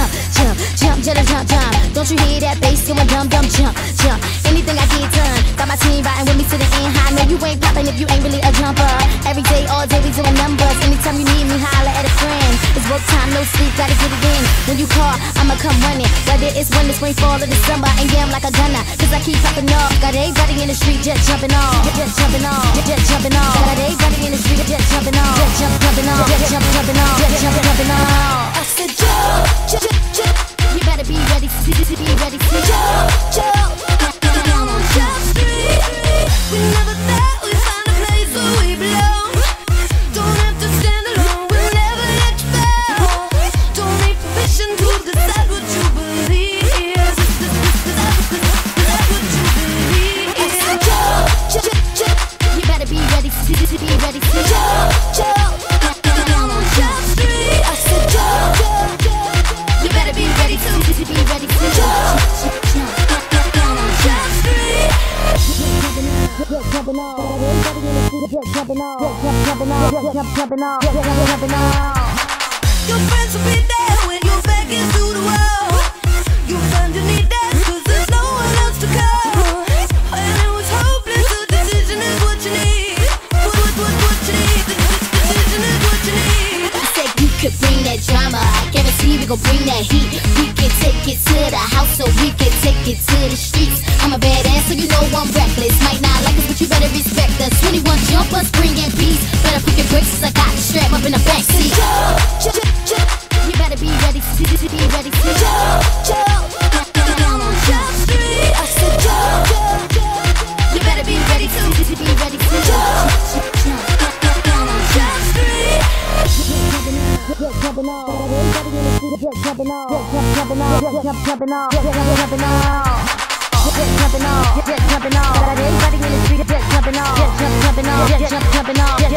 jump, jump, jump, jump, jump. jump. Don't you hear that bass going dum dum jump, jump. Anything I get done, got my team riding with me to the end high. No, you ain't popping if you ain't really a jumper. Every day, all day, we doing numbers. Anytime you need me, holler at a friend. It's work time, no sleep, gotta get it in. When you call, I'ma come running. Whether it's winter, spring, fall, or December, and yeah, I'm like a gunner. Cause I keep popping off. Got everybody in the street just jumping off, just jumping off, just jumping off. Got everybody in the street just Friends will be there when your back is to the wall. You need there's no one else to call. It was hopeless, the decision is what you need. What, what, what, you need, the decision is what you need. I said you could bring that drama. I guarantee we gon' bring that heat. We can take it to the house, so we can take it to the streets. I'm a badass, so you know I'm reckless. Might not like us, but you better respect us. 21 jumpers, bringing peace. Better put your 'cause I got the strap up in the backseat. You better be ready, be ready, jump, jump. Down on Jump Street. I said jump, jump, jump. You better be ready, be ready, Jump, jump. down on Jump Street. Just jumping off. Everybody in the street just jumping jump, jumping jump, jumping jump, jumping off. Just jumping off. Just jumping off. Everybody in the street jumping off. Just jump, jumping off. Just jump, jumping off.